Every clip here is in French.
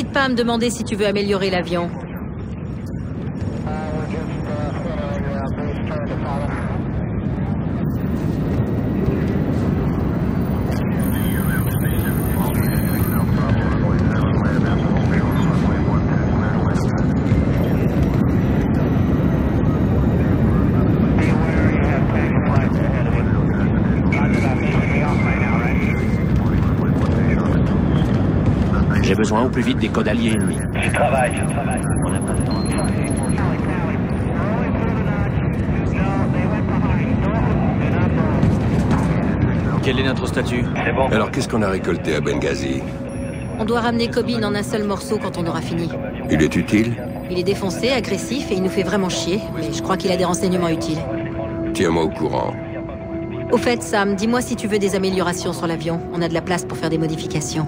n'hésite pas à me demander si tu veux améliorer l'avion. J'ai besoin au plus vite des codes alliés ennemis. Je travaille, je travaille. On n'a pas le temps. Quel est notre statut C'est bon. Alors qu'est-ce qu'on a récolté à Benghazi On doit ramener Cobin en un seul morceau quand on aura fini. Il est utile Il est défoncé, agressif et il nous fait vraiment chier, mais je crois qu'il a des renseignements utiles. Tiens-moi au courant. Au fait, Sam, dis-moi si tu veux des améliorations sur l'avion. On a de la place pour faire des modifications.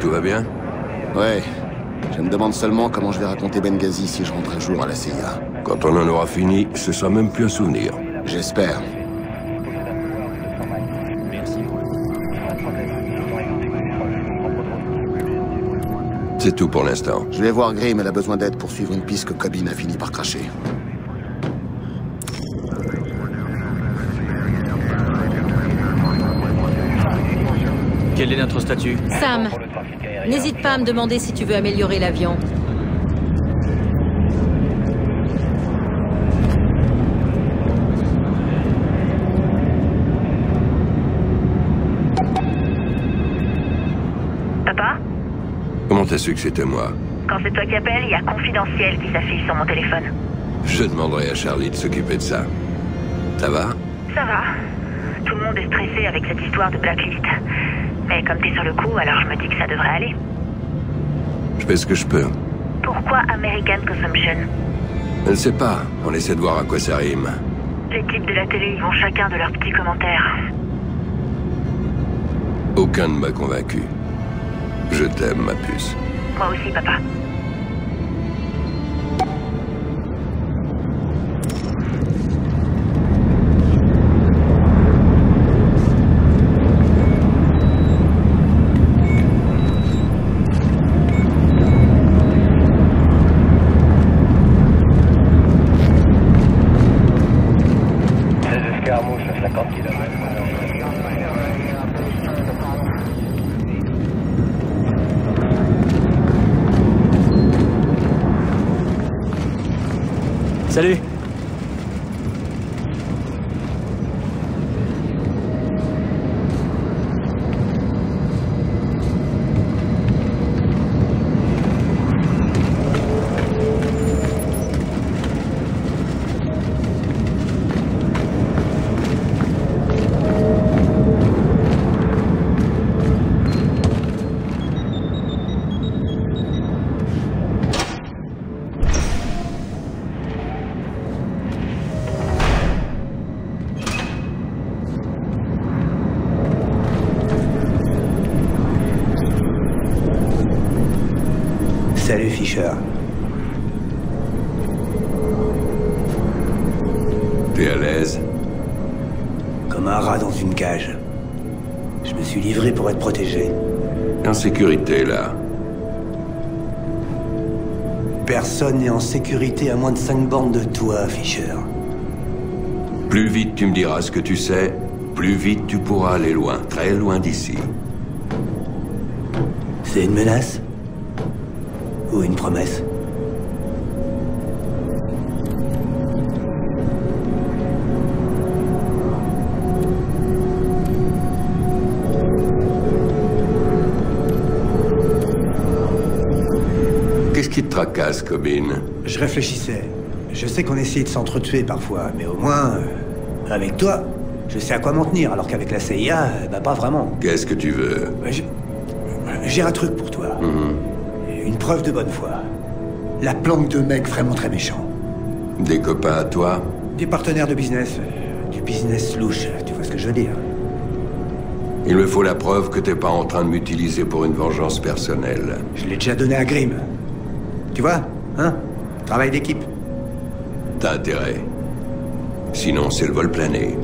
Tout va bien Ouais. Je me demande seulement comment je vais raconter Benghazi si je rentre un jour à la CIA. Quand on en aura fini, ce sera même plus un souvenir. J'espère. C'est tout pour l'instant. Je vais voir Grimm, elle a besoin d'aide pour suivre une piste que Cobin a fini par cracher. Quel est notre statut Sam, n'hésite pas à me demander si tu veux améliorer l'avion. Papa Comment t'as su que c'était moi Quand c'est toi qui appelles, il y a confidentiel qui s'affiche sur mon téléphone. Je demanderai à Charlie de s'occuper de ça. Ça va Ça va. Tout le monde est stressé avec cette histoire de blacklist. Mais comme t'es sur le coup, alors je me dis que ça devrait aller. Je fais ce que je peux. Pourquoi American Consumption? Je ne sais pas. On essaie de voir à quoi ça rime. Les types de la télé, ils vont chacun de leurs petits commentaires. Aucun ne m'a convaincu. Je t'aime, ma puce. Moi aussi, papa. Moins de 5 bornes de toi, Fisher. Plus vite tu me diras ce que tu sais, plus vite tu pourras aller loin, très loin d'ici. C'est une menace Ou une promesse? Qu'est-ce qui te tracasse, Cobine? Je réfléchissais. Je sais qu'on essayait de s'entretuer parfois, mais au moins, euh, avec toi, je sais à quoi m'en tenir, alors qu'avec la CIA, euh, bah pas vraiment. Qu'est-ce que tu veux? Bah, j'ai- un truc pour toi. Une preuve de bonne foi. La planque de mecs vraiment très méchants. Des copains à toi? Des partenaires de business. euh, Du business louche, tu vois ce que je veux dire Il me faut la preuve que t'es pas en train de m'utiliser pour une vengeance personnelle. Je l'ai déjà donné à Grimm. Tu vois Hein? Travail d'équipe. T'as intérêt. Sinon, c'est le vol plané.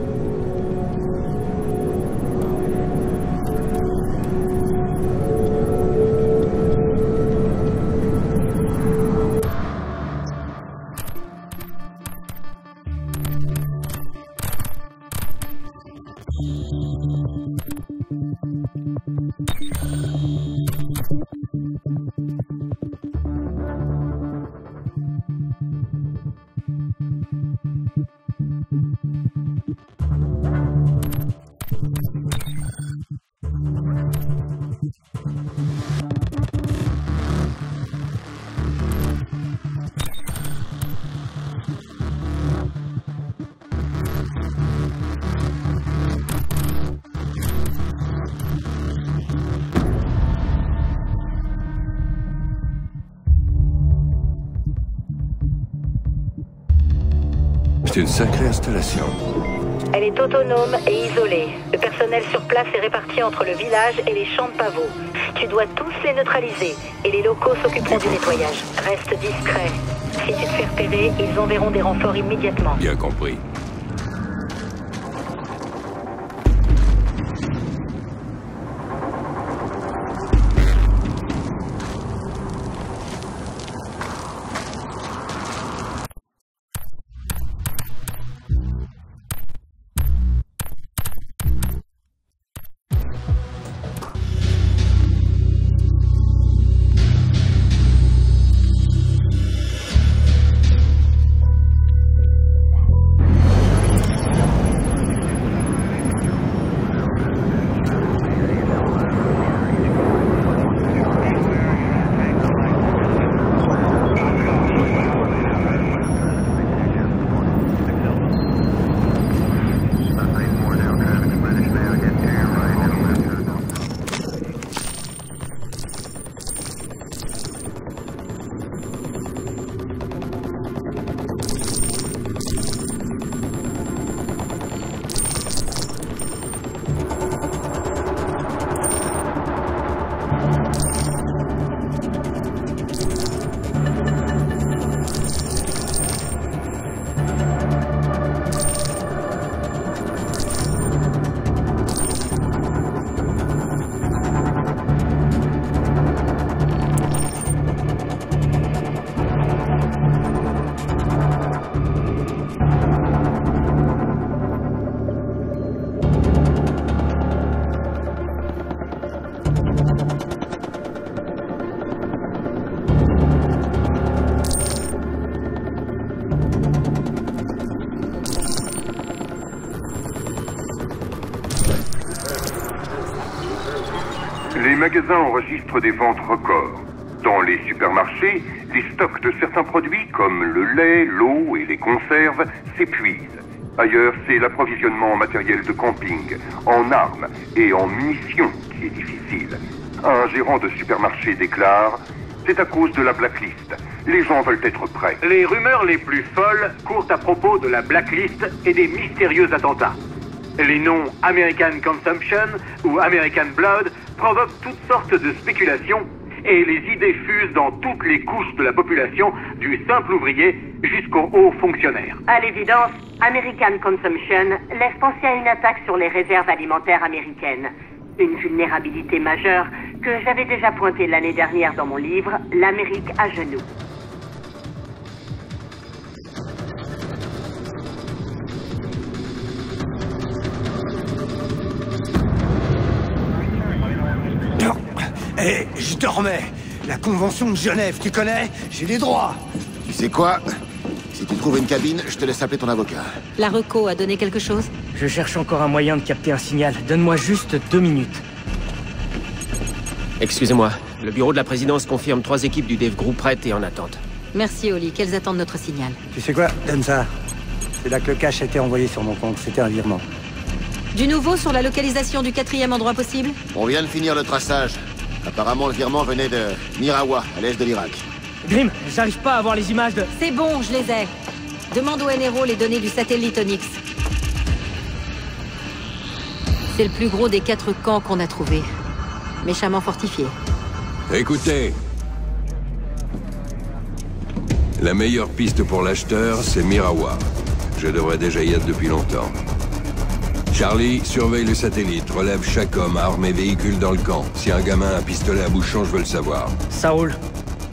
Autonome et isolée. Le personnel sur place est réparti entre le village et les champs de pavots. Tu dois tous les neutraliser et les locaux s'occuperont du nettoyage. Reste discret. Si tu te fais repérer, ils enverront des renforts immédiatement. Bien compris. Magasins enregistrent des ventes records. Dans les supermarchés, les stocks de certains produits comme le lait, l'eau et les conserves s'épuisent. Ailleurs, c'est l'approvisionnement en matériel de camping, en armes et en munitions qui est difficile. Un gérant de supermarché déclare C'est à cause de la blacklist. Les gens veulent être prêts. Les rumeurs les plus folles courent à propos de la blacklist et des mystérieux attentats. Les noms American Consumption ou American Blood provoquent toutes sortes de spéculations et les idées fusent dans toutes les couches de la population, du simple ouvrier jusqu'au haut fonctionnaire. À l'évidence, American Consumption laisse penser à une attaque sur les réserves alimentaires américaines. Une vulnérabilité majeure que j'avais déjà pointée l'année dernière dans mon livre L'Amérique à genoux. Je te remets. La Convention de Genève, tu connais? J'ai des droits. Tu sais quoi? Si tu trouves une cabine, je te laisse appeler ton avocat. La reco a donné quelque chose? Je cherche encore un moyen de capter un signal. Donne-moi juste deux minutes. Excusez-moi, le bureau de la présidence confirme trois équipes du Dev Group prêtes et en attente. Merci, Oli. Qu'elles attendent notre signal? Tu sais quoi? Donne ça. C'est là que le cash a été envoyé sur mon compte. C'était un virement. Du nouveau sur la localisation du quatrième endroit possible? On vient de finir le traçage. Apparemment, le virement venait de Mirawa, à l'est de l'Irak. Grim, j'arrive pas à voir les images de... C'est bon, je les ai. Demande au NRO les données du satellite Onyx. C'est le plus gros des quatre camps qu'on a trouvé. Méchamment fortifié. Écoutez. La meilleure piste pour l'acheteur, c'est Mirawa. Je devrais déjà y être depuis longtemps. Charlie, surveille le satellite, relève chaque homme, arme et véhicule dans le camp. Si un gamin a un pistolet à bouchon, je veux le savoir. Ça roule.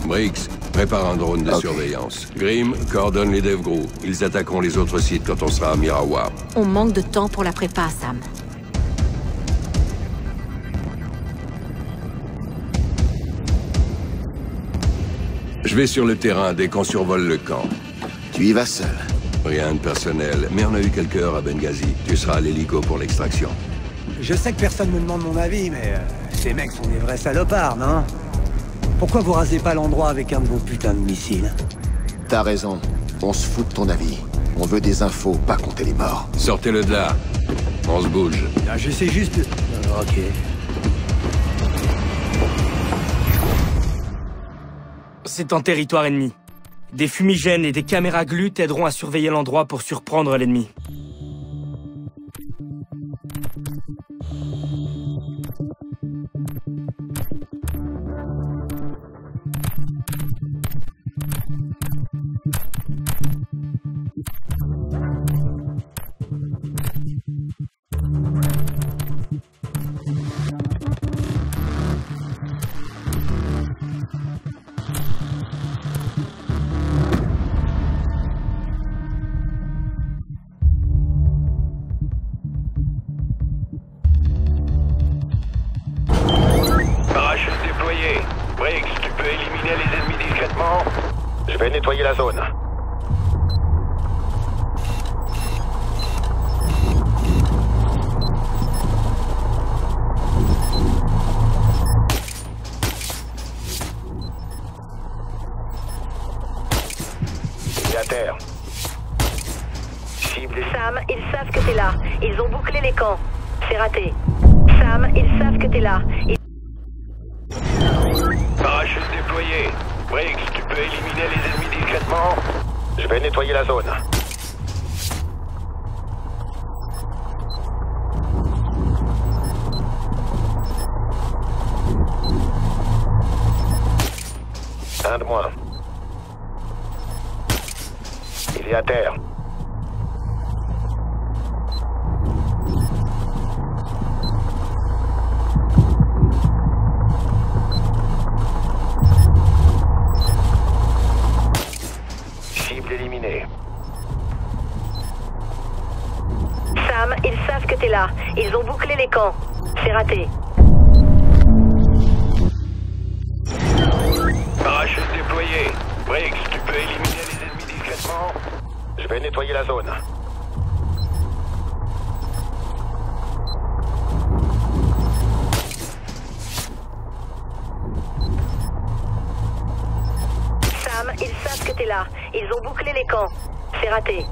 Briggs, prépare un drone de surveillance. Grim, coordonne les dev group. Ils attaqueront les autres sites quand on sera à Mirawa. On manque de temps pour la prépa, Sam. Je vais sur le terrain dès qu'on survole le camp. Tu y vas seul. Rien de personnel, mais on a eu quelques heures à Benghazi. Tu seras à l'hélico pour l'extraction. Je sais que personne me demande mon avis, mais euh, ces mecs sont des vrais salopards, non? Pourquoi vous rasez pas l'endroit avec un de vos putains de missiles? T'as raison. On se fout de ton avis. On veut des infos, pas compter les morts. Sortez-le de là. On se bouge. Ah, J'essaie juste... de- Euh, ok. C'est en territoire ennemi. Des fumigènes et des caméras glues t'aideront à surveiller l'endroit pour surprendre l'ennemi. Un de moins. Il est à terre. Cible éliminée. Sam, ils savent que t'es là. Ils ont bouclé les camps. C'est raté. Parachute déployé. Briggs, tu peux éliminer les ennemis discrètement. Je vais nettoyer la zone. Sam, ils savent que t'es là. Ils ont bouclé les camps. C'est raté.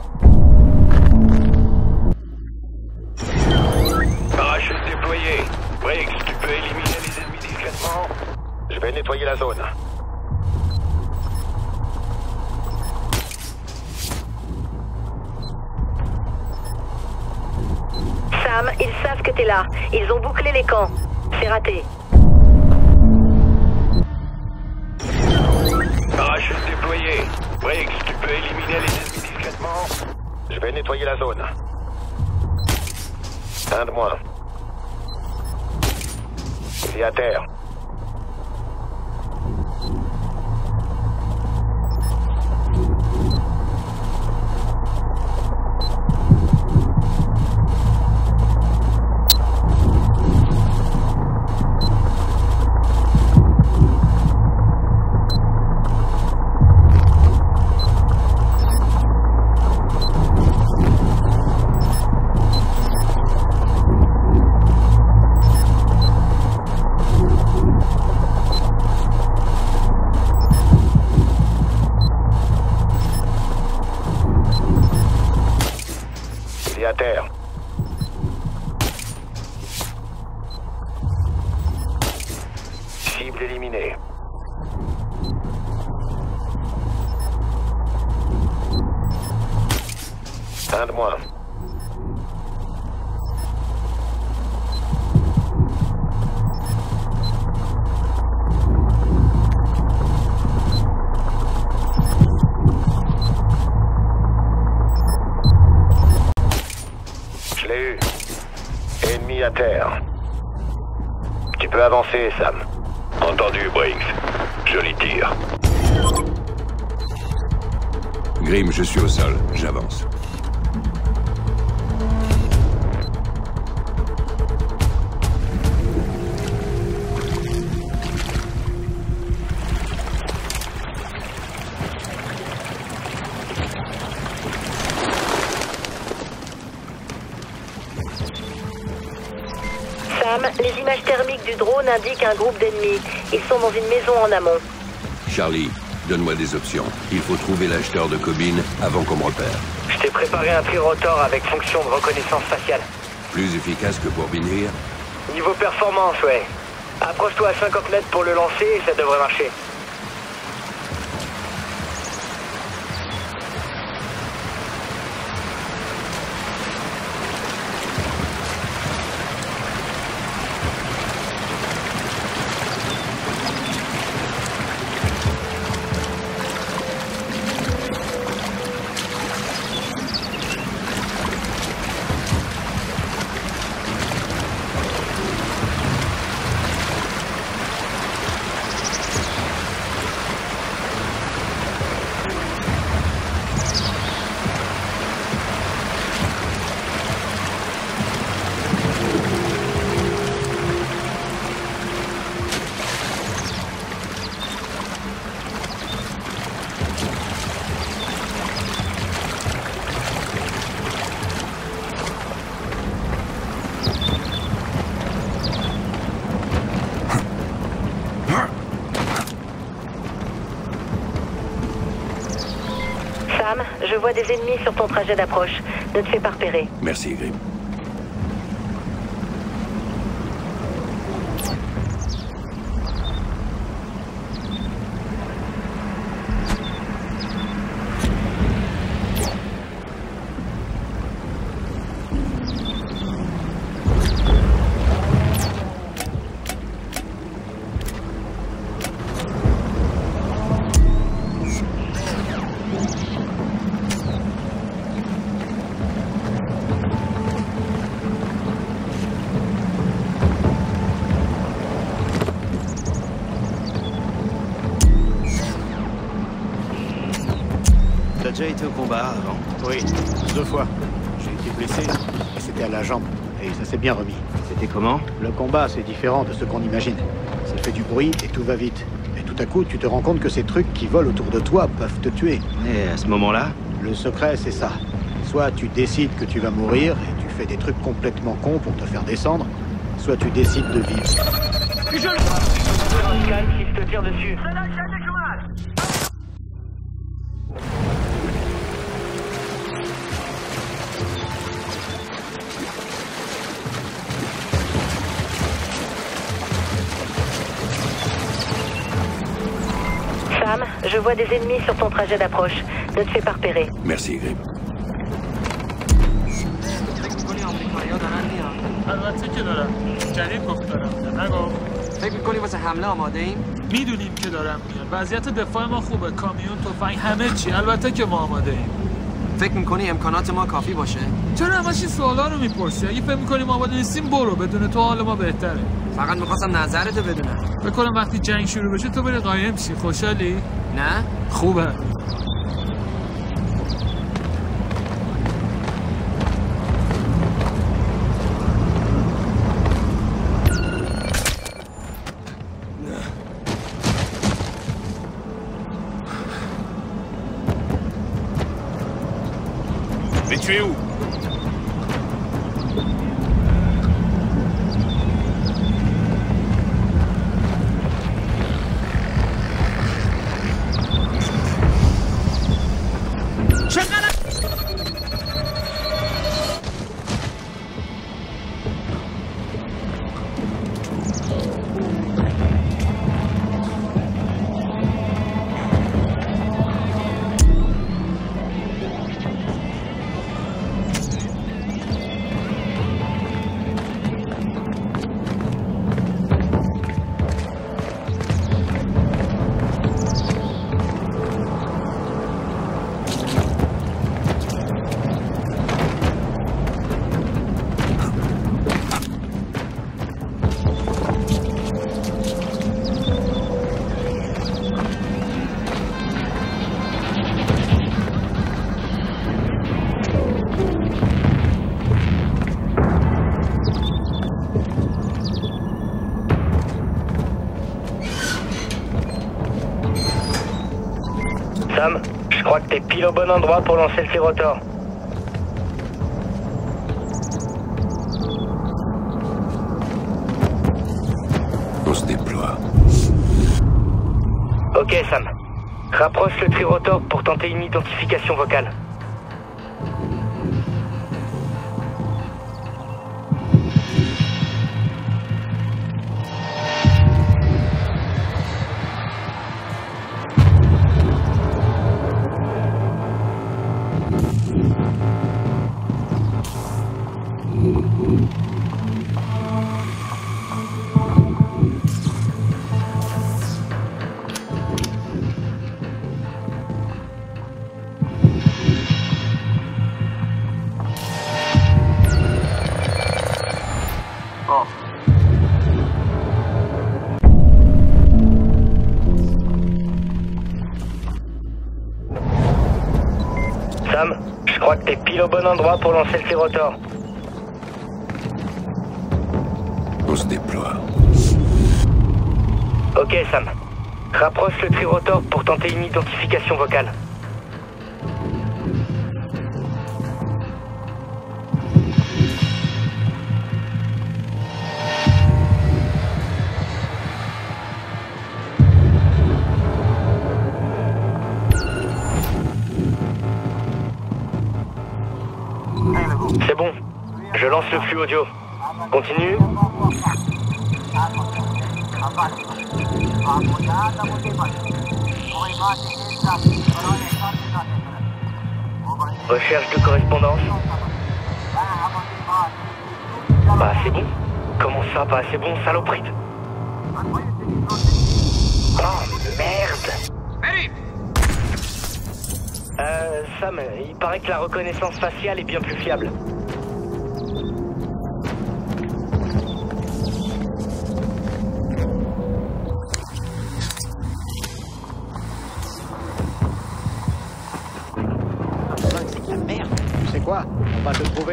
Parachute déployé. Briggs, tu peux éliminer les ennemis discrètement. Je vais nettoyer la zone. Ils savent que t'es là. Ils ont bouclé les camps. C'est raté. Parachute déployé. Briggs, tu peux éliminer les ennemis discrètement Je vais nettoyer la zone. Un de moins. C'est à terre. Ils sont dans une maison en amont. Charlie, donne-moi des options. Il faut trouver l'acheteur de Cobine avant qu'on me repère. Je t'ai préparé un trirotor avec fonction de reconnaissance faciale. Plus efficace que pour Binir Niveau performance, ouais. Approche-toi à 50 mètres pour le lancer et ça devrait marcher. Des ennemis sur ton trajet d'approche. Ne te fais pas repérer. Merci, Grim. Le combat, c'est différent de ce qu'on imagine. Ça fait du bruit et tout va vite. Et tout à coup, tu te rends compte que ces trucs qui volent autour de toi peuvent te tuer. Et à ce moment-là Le secret, c'est ça. Soit tu décides que tu vas mourir et tu fais des trucs complètement cons pour te faire descendre, soit tu décides de vivre. Calme s'il te tire dessus. Je vois des ennemis sur ton trajet d'approche. Ne te fais pas repérer. Merci, Grim. البته که دارم جدید گفت دارم نگو فکر می‌کنی واسه حمله آماده ایم؟ می‌دونیم که دارم میاد وضعیت دفاع ما خوبه کامیون تفنگ همه چی البته که ما آماده ایم فکر می‌کنی امکانات ما کافی باشه؟ چرا همش این سوالا رو می‌پرسی اگه فکر می‌کنی ما آماده نیستیم برو بدون تو حال ما بهتره فقط می‌خواستم نظرتو بدونم بکنم وقتی جنگ شروع بشه تو بری قایم شی خوشحالی نه؟ خوبه Mais tu es où Sam, je crois que t'es pile au bon endroit pour lancer le tyrotor. On se déploie. Ok Sam. Rapproche le trirotor pour tenter une identification vocale. Bon endroit pour lancer le tyrotor. On se déploie. Ok Sam. Rapproche le trirotor pour tenter une identification vocale. Recherche de correspondance. Pas assez bon Comment ça, pas assez bon, saloperie Oh, merde Euh, Sam, il paraît que la reconnaissance faciale est bien plus fiable.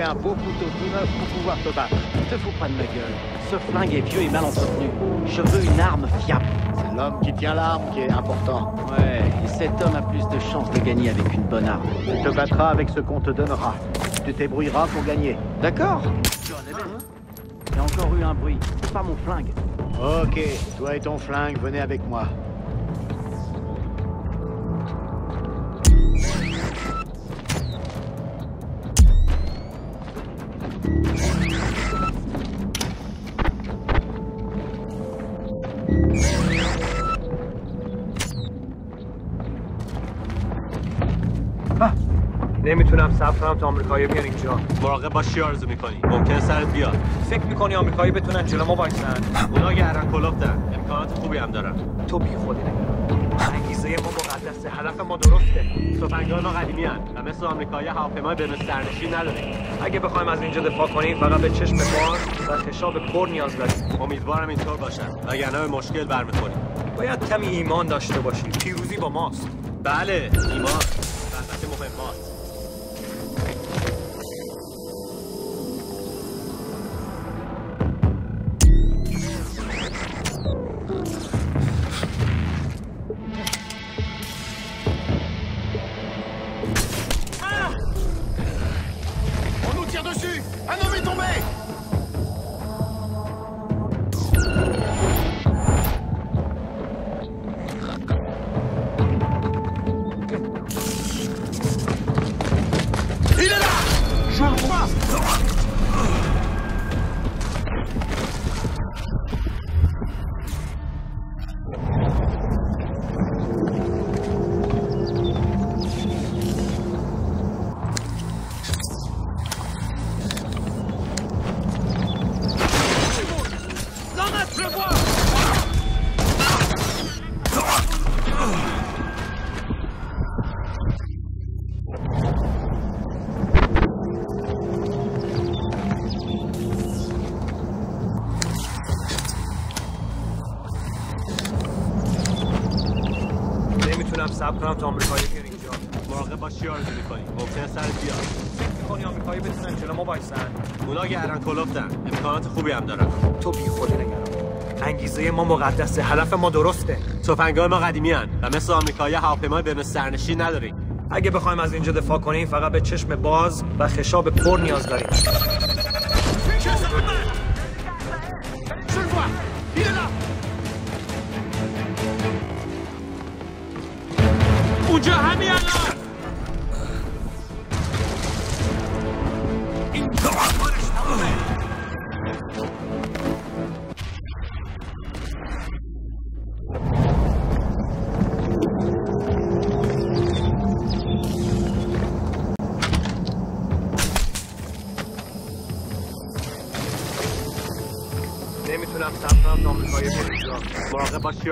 Un beau couteau tout neuf pour pouvoir te battre. Te fous pas de ma gueule. Ce flingue est vieux et mal entretenu. Je veux une arme fiable. C'est l'homme qui tient l'arme qui est important. Ouais, et cet homme a plus de chances de gagner avec une bonne arme. Tu te battras avec ce qu'on te donnera. Tu t'ébrouilleras pour gagner. D'accord a encore eu un bruit. C'est pas mon flingue. Ok, toi et ton flingue, venez avec moi. کنم تا آمریکایی بیان اینجا. مراقب باش چی آرزو می‌کنی؟ ممکن سرت بیاد. فکر می‌کنی آمریکایی بتونن جلو ما وایسن؟ اونا گردن کلفتن امکانات خوبی هم دارن. تو بی خودی انگیزه ما مقدسه. هدف ما درسته. تفنگای ما قدیمی هن. و مثل آمریکایی هواپیمای بدون سرنشین نداریم اگه بخوایم از اینجا دفاع کنیم فقط به چشم باز و خشاب پر نیاز داریم. امیدوارم اینطور باشن وگرنه به مشکل برمیخوریم. باید کمی ایمان داشته باشیم. پیروزی با ماست. بله ایمان. خوبی هم دارن تو بی خودی نگران انگیزه ما مقدسه هدف ما درسته. تفنگای ما قدیمی هن و مثل آمریکایی هواپیمای بدون سرنشین نداریم. اگه بخوایم از اینجا دفاع کنیم فقط به چشم باز و خشاب پر نیاز داریم.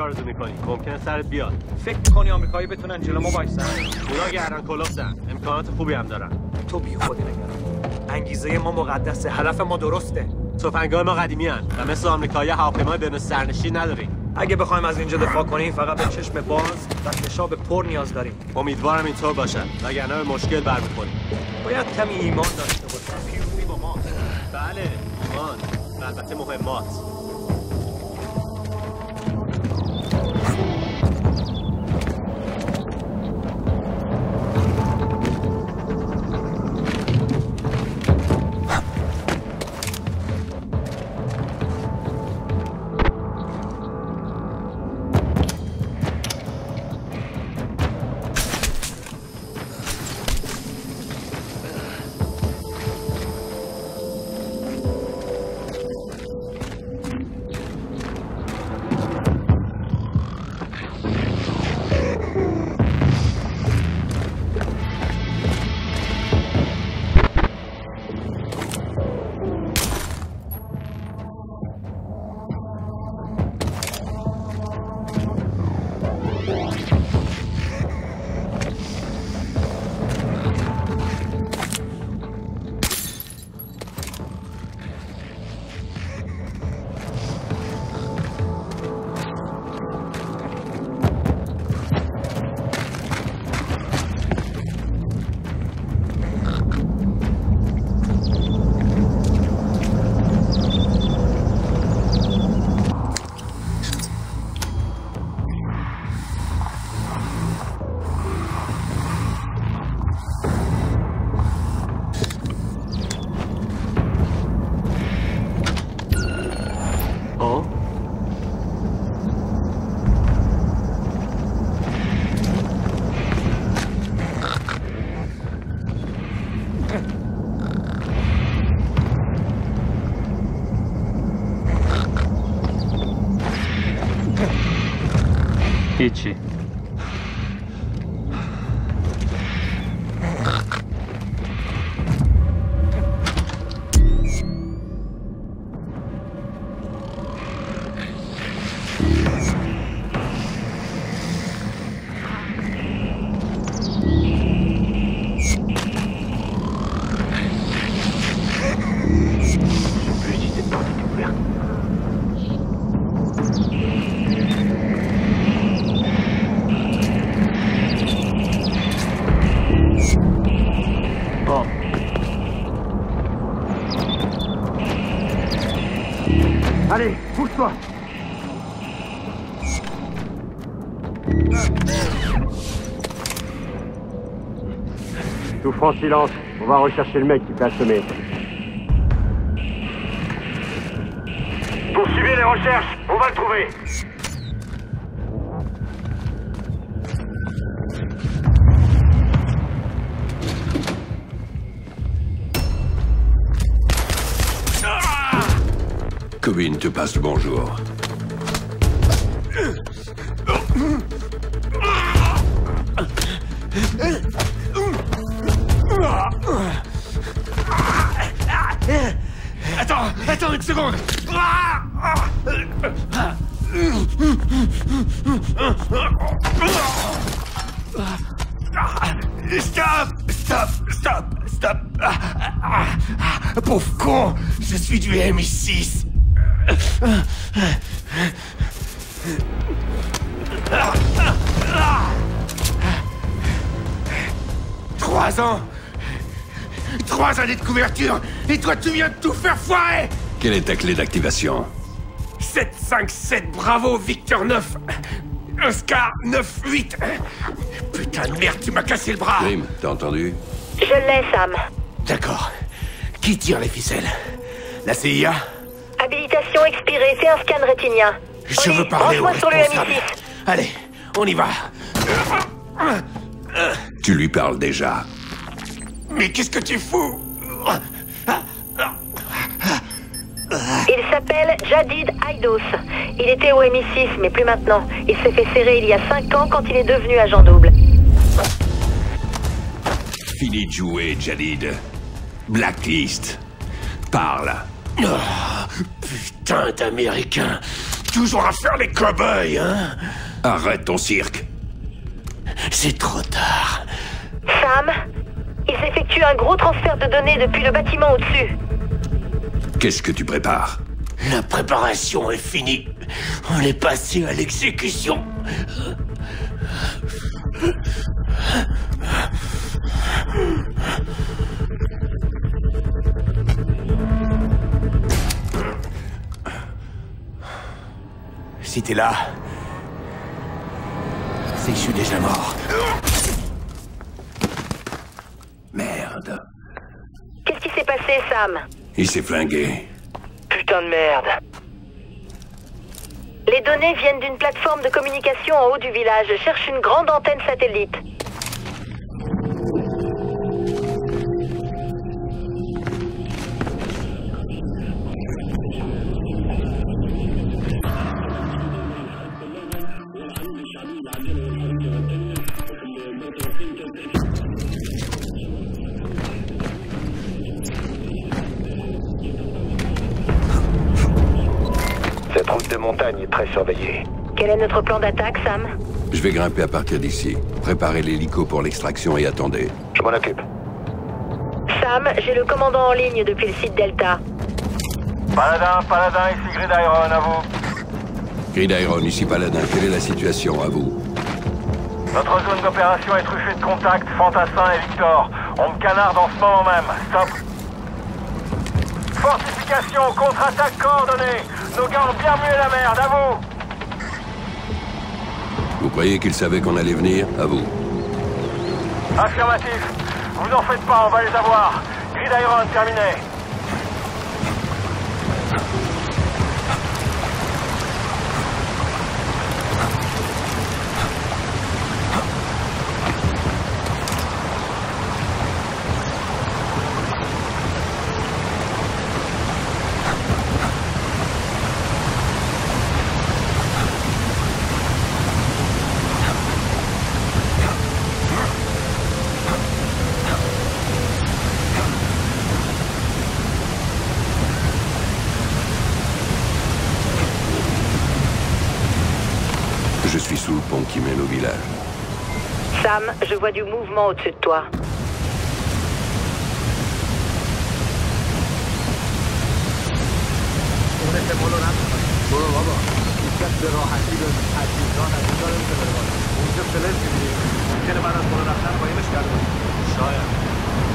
آرزو می‌کنی. ممکن سرت بیاد. فکر می‌کنی آمریکایی بتونن جلو ما وایسن؟ اونا گردن کلفتن امکانات خوبی هم دارن. تو بی خودی نگران. انگیزه ما مقدسه هدف ما درسته. تفنگای ما قدیمی هن و مثل آمریکایی هواپیمای بدون سرنشین نداریم اگه بخوایم از اینجا دفاع کنیم فقط به چشم باز و خشاب پر نیاز داریم. امیدوارم اینطور باشن وگرنه به مشکل برمیخوریم. باید کمی ایمان داشته باشیم. پیروزی با ما بله ایمان. و البته مهمات. PC Silence. On va rechercher le mec qui t'a assommé. Poursuivez les recherches, on va le trouver. Cobin te passe le bonjour. MI6 Trois ans. Trois années de couverture. Et toi tu viens de tout faire foirer. Quelle est ta clé d'activation? 7, 5, 7, bravo, Victor 9 Oscar 9, 8 Putain de merde, tu m'as cassé le bras. Grim, t'as entendu? Je l'ai, Sam. D'accord. Qui tire les ficelles? La CIA Habilitation expirée, fais un scan rétinien. Je Oli, veux parler au sur le responsable. MI6. Allez, on y va Tu lui parles déjà. Mais qu'est-ce que tu fous Il s'appelle Jadid Aidos. Il était au MI6, mais plus maintenant. Il s'est fait serrer il y a 5 ans quand il est devenu agent double. Fini de jouer, Jadid. Blacklist. Parle. Ah, Putain d'Américain Toujours à faire les cow-boys, hein Arrête ton cirque. C'est trop tard. Sam, il s'effectue un gros transfert de données depuis le bâtiment au-dessus. Qu'est-ce que tu prépares? La préparation est finie. On est passé à l'exécution. Si t'es là, c'est que je suis déjà mort. Merde. Qu'est-ce qui s'est passé, Sam? Il s'est flingué. Putain de merde. Les données viennent d'une plateforme de communication en haut du village. Je cherche une grande antenne satellite. De montagne est très surveillée. Quel est notre plan d'attaque, Sam Je vais grimper à partir d'ici. Préparez l'hélico pour l'extraction et attendez. Je m'en occupe. Sam, j'ai le commandant en ligne depuis le site Delta. Paladin, Paladin, ici Grid Iron, à vous. Grid Iron, ici Paladin. Quelle est la situation à vous Notre zone d'opération est truffée de contacts, Fantassin et Victor. On me canarde en ce moment même. Stop. Fortification, contre-attaque coordonnée. Nos gars ont bien mué la merde, à vous. Vous croyez qu'ils savaient qu'on allait venir À vous? Affirmatif. Vous en faites pas, on va les avoir. Grid Iron, terminé. Vois du mouvement au-dessus de toi. به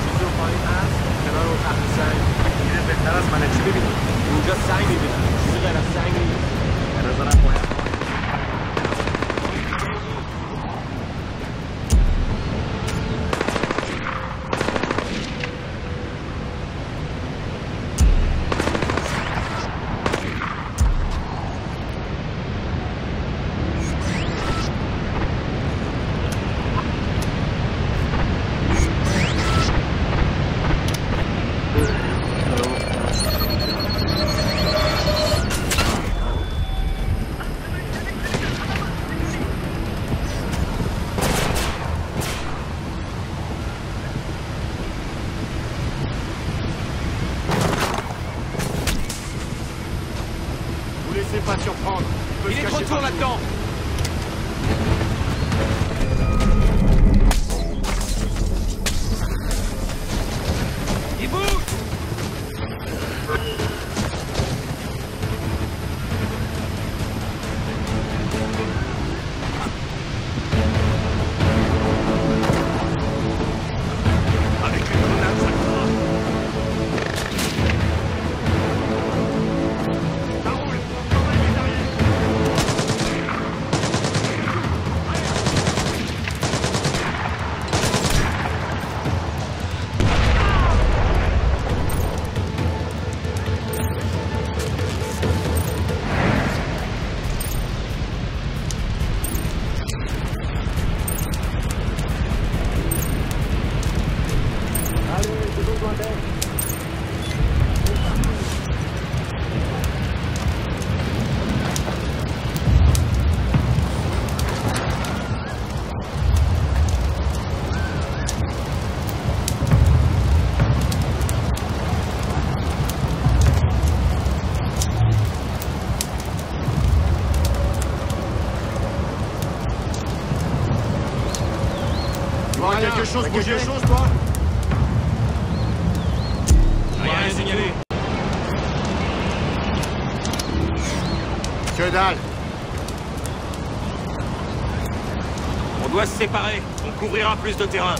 اونجا چیزی هست سنگ بهتر از ببینیم اونجا می‌بینم چیزی غیر از سنگ نیست به نظرم باید chose bouger quelque chose, toi Rien à signaler Que dalle On doit se séparer. On couvrira plus de terrain.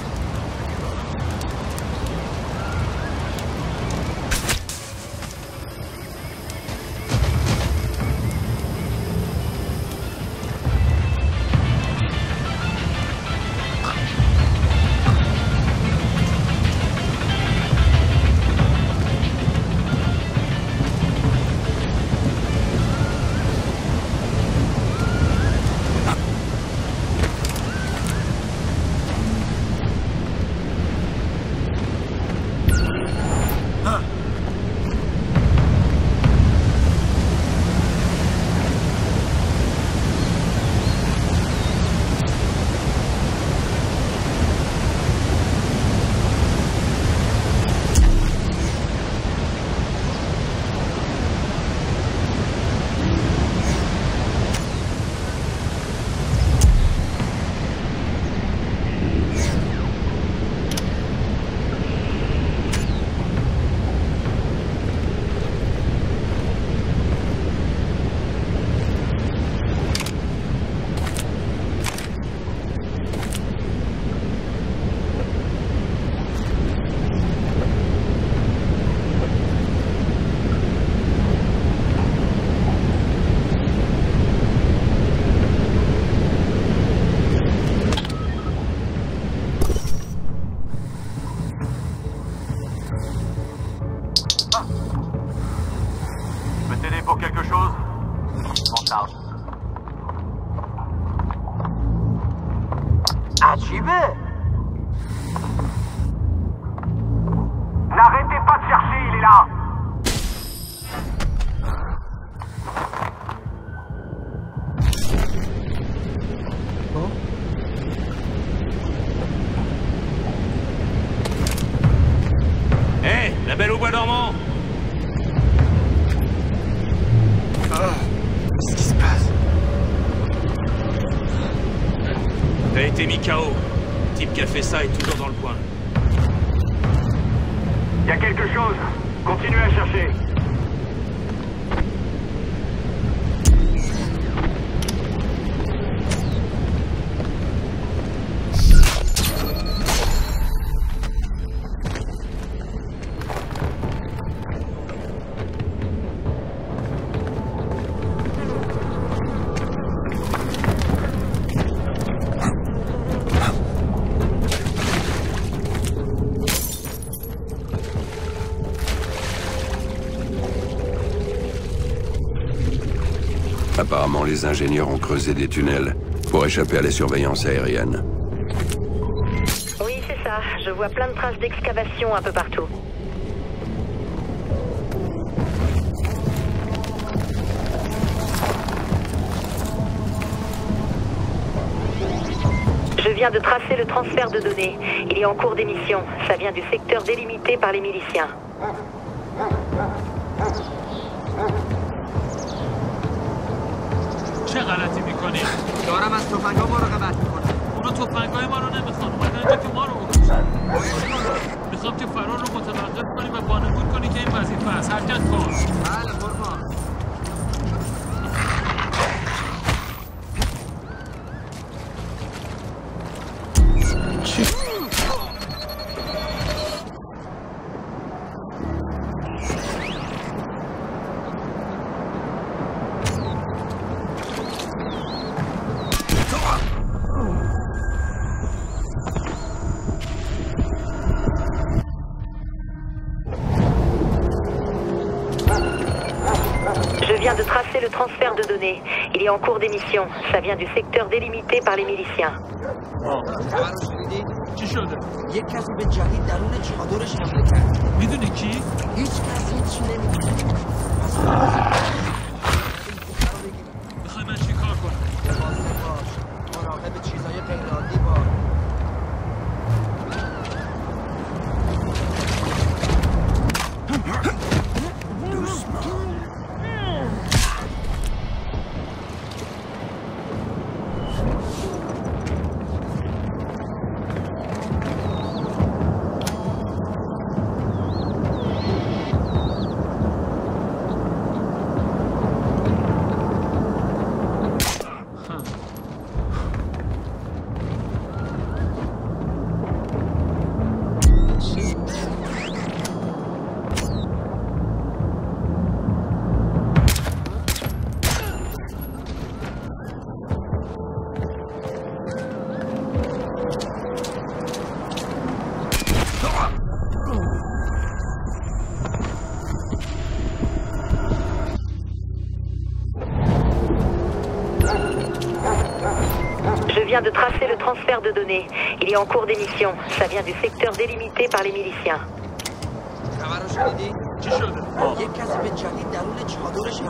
Apparemment, les ingénieurs ont creusé des tunnels pour échapper à la surveillance aérienne. Oui, c'est ça. Je vois plein de traces d'excavation un peu partout. Je viens de tracer le transfert de données. Il est en cours d'émission. Ça vient du secteur délimité par les miliciens. transfert de données. Il est en cours d'émission. Ça vient du secteur délimité par les miliciens. خبر رو شنیدی؟ چی شده؟ یک کسی به جدید درون چادرش حمله کرد میدونی کی؟ هیچ کس هیچ نمیدونه est en cours d'émission. Ça vient du secteur délimité par les miliciens. خبر رو شنیدی؟ چی شده؟ یک کسی به جدید درون چادرش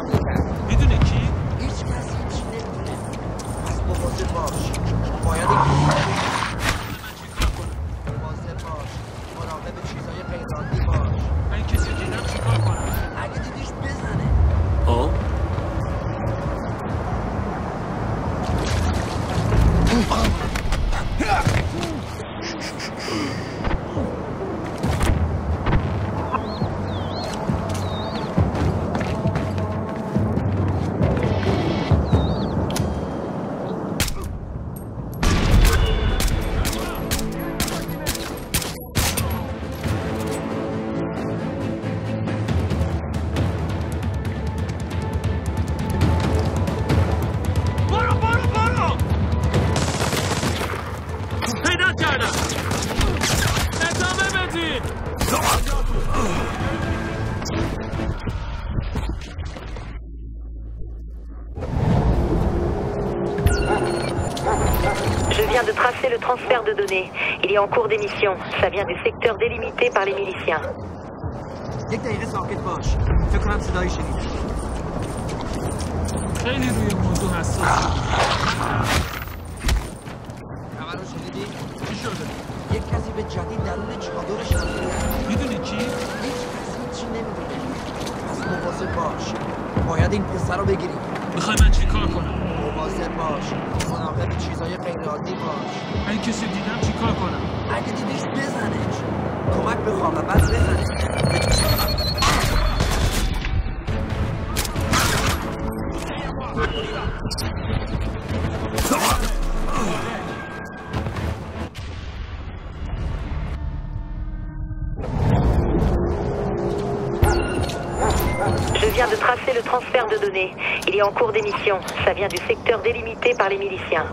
Est en cours d'émission. Ça vient du secteur délimité par les miliciens. retour d'émission. Ça vient du secteur délimité par les miliciens.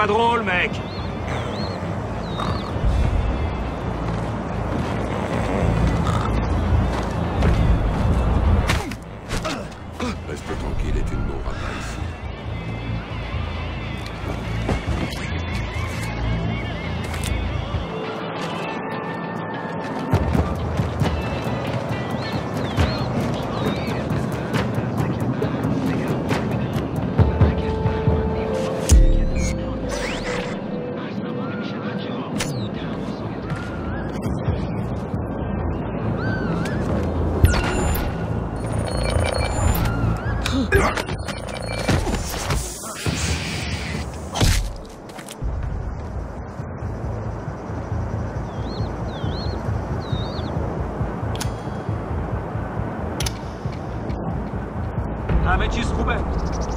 Pas drôle, mec. descoberto.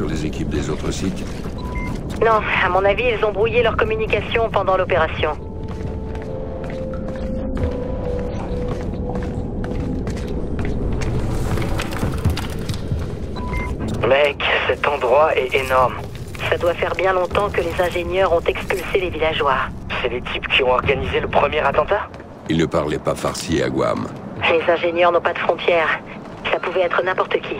Sur les équipes des autres sites Non, à mon avis, ils ont brouillé leur communication pendant l'opération. Mec, cet endroit est énorme. Ça doit faire bien longtemps que les ingénieurs ont expulsé les villageois. C'est les types qui ont organisé le premier attentat Ils ne parlaient pas farci à Guam. Les ingénieurs n'ont pas de frontières. Ça pouvait être n'importe qui.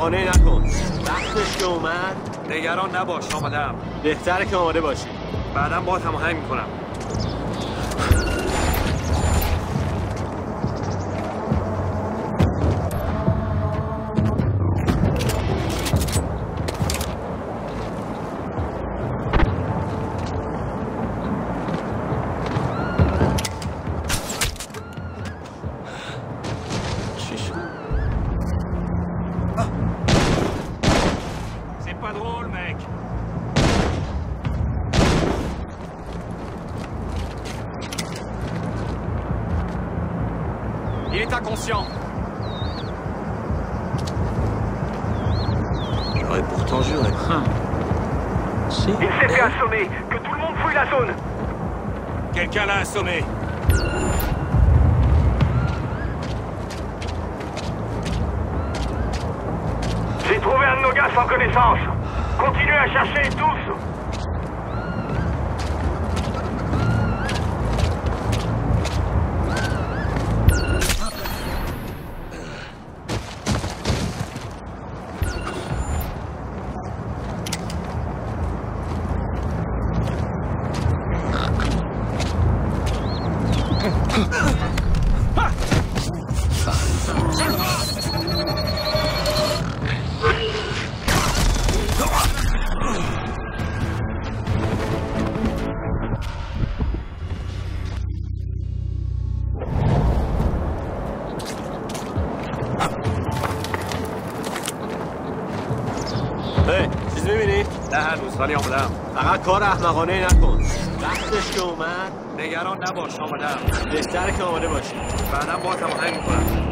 احمقانه نکن. وقتش که اومد نگران نباش آمدم بهتره که آماده باشی. بعدا با هماهنگ می‌کنم. کار احمقانه نکن. وقتش که اومد نگران نباش آمدم بهتره که آماده باشی. بعدا با هماهنگ می‌کنم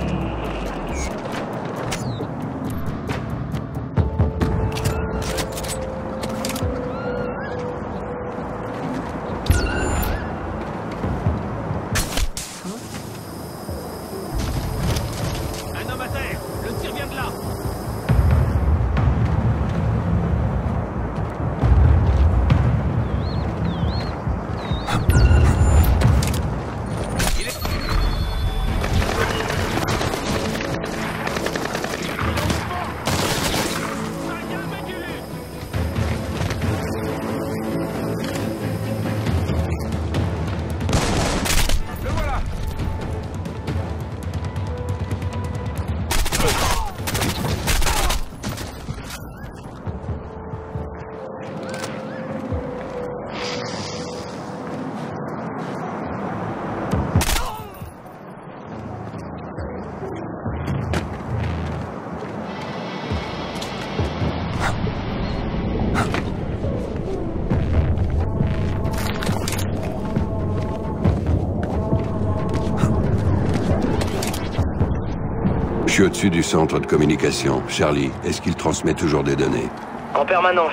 au-dessus du centre de communication. Charlie, est-ce qu'il transmet toujours des données? En permanence.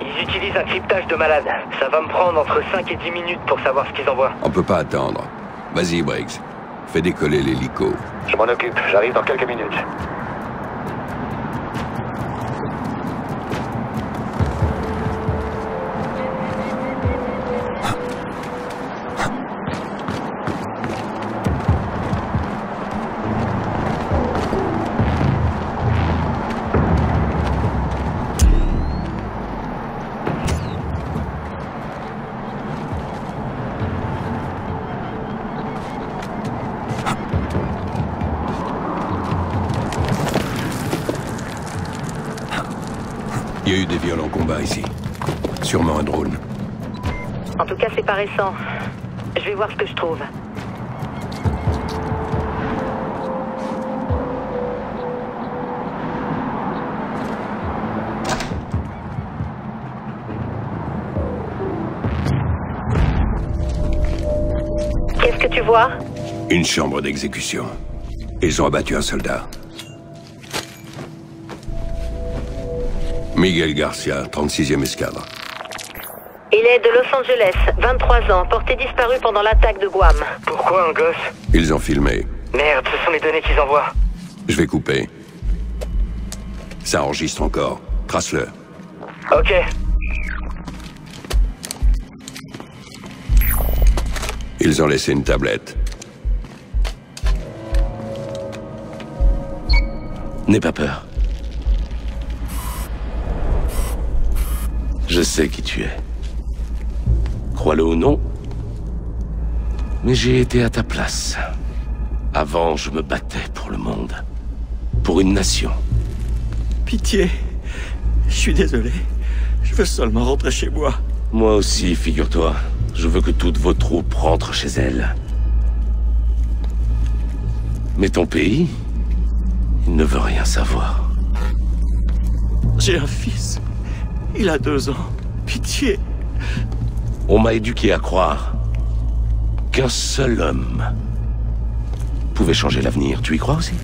Ils utilisent un cryptage de malade. Ça va me prendre entre 5 et 10 minutes pour savoir ce qu'ils envoient. On peut pas attendre. Vas-y, Briggs. Fais décoller l'hélico. Je m'en occupe, j'arrive dans quelques minutes. Des violents combats ici. Sûrement un drone. En tout cas, c'est pas récent. Je vais voir ce que je trouve. Qu'est-ce que tu vois? Une chambre d'exécution. Ils ont abattu un soldat. Miguel Garcia, 36e escadre. Il est de Los Angeles, 23 ans, porté disparu pendant l'attaque de Guam. Pourquoi un gosse Ils ont filmé. Merde, ce sont les données qu'ils envoient. Je vais couper. Ça enregistre encore. Trace-le. Ok. Ils ont laissé une tablette. N'aie pas peur. Je sais qui tu es. Crois-le ou non, mais j'ai été à ta place. Avant, je me battais pour le monde. Pour une nation. Pitié. Je suis désolé. Je veux seulement rentrer chez moi. Moi aussi, figure-toi. Je veux que toutes vos troupes rentrent chez elles. Mais ton pays, il ne veut rien savoir. J'ai un fils. Il a deux ans. Pitié. On m'a éduqué à croire qu'un seul homme pouvait changer l'avenir. Tu y crois aussi?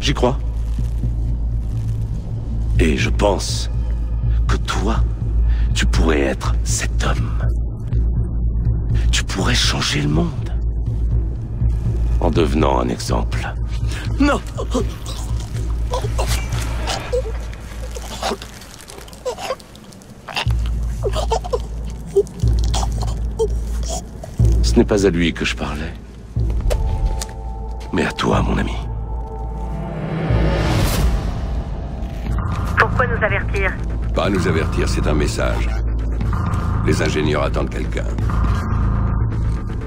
J'y crois. Et je pense que toi, tu pourrais être cet homme. Tu pourrais changer le monde. En devenant un exemple. Non Ce n'est pas à lui que je parlais. Mais à toi, mon ami. Pourquoi nous avertir? Pas nous avertir, c'est un message. Les ingénieurs attendent quelqu'un.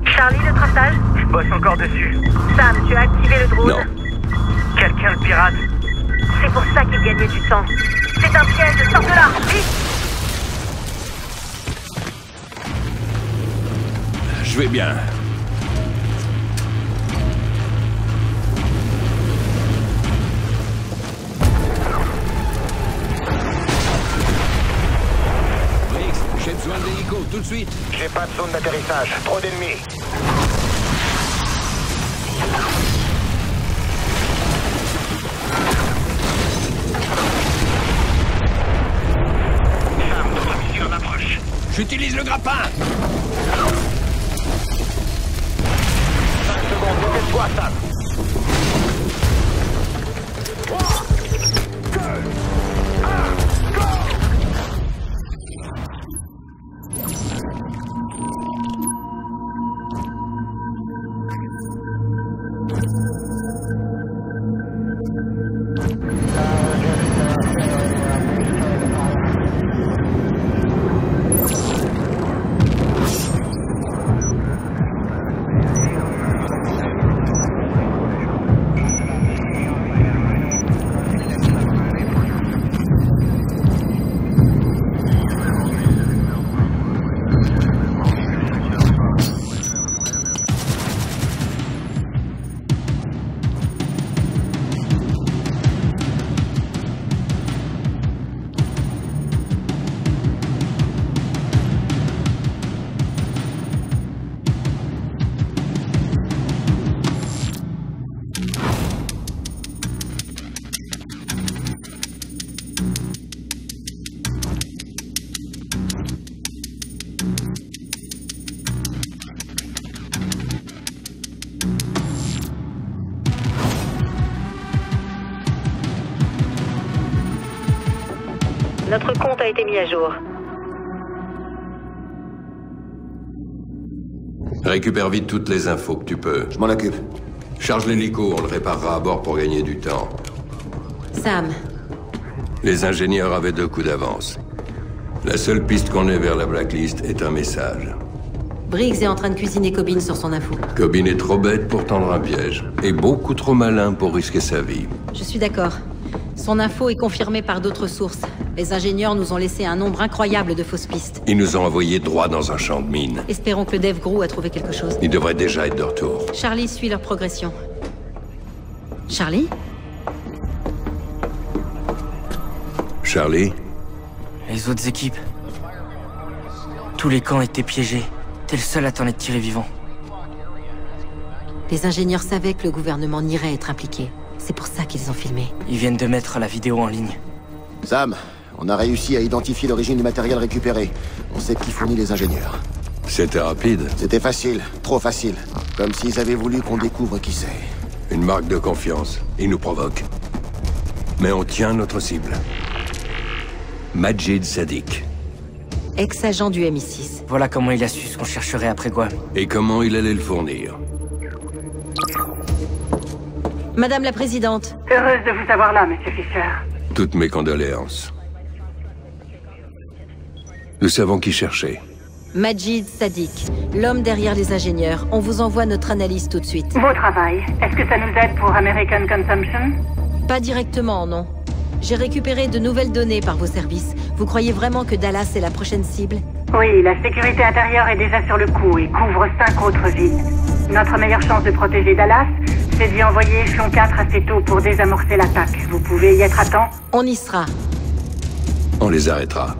Charlie, le traçage? Je bosse encore dessus. Sam, tu as activé le drone? Non. Quelqu'un le pirate C'est pour ça qu'il gagnait du temps. C'est un piège, sors de là Vite je vais bien. J'ai besoin d'hélico, tout de suite. J'ai pas de zone d'atterrissage, trop d'ennemis. J'utilise le grappin Costa. A été mis à jour. Récupère vite toutes les infos que tu peux. Je m'en occupe. Charge l'hélico, on le réparera à bord pour gagner du temps. Sam, Les ingénieurs avaient deux coups d'avance. La seule piste qu'on ait vers la blacklist est un message. Briggs est en train de cuisiner Cobin sur son info. Cobin est trop bête pour tendre un piège, et beaucoup trop malin pour risquer sa vie. Je suis d'accord. Son info est confirmée par d'autres sources. Les ingénieurs nous ont laissé un nombre incroyable de fausses pistes. Ils nous ont envoyés droit dans un champ de mine. Espérons que le Dev Grou a trouvé quelque chose. Ils devraient déjà être de retour. Charlie suit leur progression. Charlie Charlie Les autres équipes. Tous les camps étaient piégés. T'es le seul à t'en être tiré vivant. Les ingénieurs savaient que le gouvernement n'irait être impliqué. C'est pour ça qu'ils ont filmé. Ils viennent de mettre la vidéo en ligne. Sam, on a réussi à identifier l'origine du matériel récupéré. On sait qui fournit les ingénieurs. C'était rapide. C'était facile, trop facile. Comme s'ils avaient voulu qu'on découvre qui c'est. Une marque de confiance. Ils nous provoquent. Mais on tient notre cible. Majid Sadiq. Ex-agent du MI6. Voilà comment il a su ce qu'on chercherait après Guam. Et comment il allait le fournir. Madame la Présidente, Heureuse de vous avoir là, Monsieur Fisher. Toutes mes condoléances. Nous savons qui chercher. Majid Sadiq, l'homme derrière les ingénieurs. On vous envoie notre analyse tout de suite. Beau travail. Est-ce que ça nous aide pour American Consumption? Pas directement, non. J'ai récupéré de nouvelles données par vos services. Vous croyez vraiment que Dallas est la prochaine cible? Oui, la sécurité intérieure est déjà sur le coup et couvre cinq autres villes. Notre meilleure chance de protéger Dallas, c'est d'y envoyer échelon 4 assez tôt pour désamorcer l'attaque. Vous pouvez y être à temps On y sera. On les arrêtera.